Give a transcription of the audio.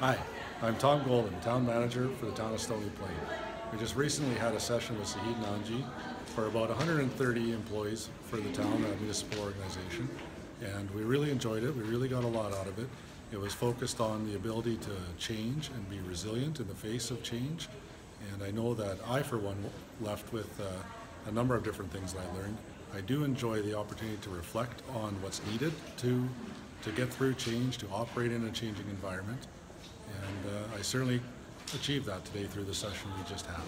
Hi, I'm Tom Golden, Town Manager for the Town of Stony Plain. We just recently had a session with Zaheen Nanji for about 130 employees for the town, a municipal organization, and we really enjoyed it. We really got a lot out of it. It was focused on the ability to change and be resilient in the face of change, and I know that I, for one, left with uh, a number of different things that I learned. I do enjoy the opportunity to reflect on what's needed to to get through change, to operate in a changing environment. And uh, I certainly achieved that today through the session we just had.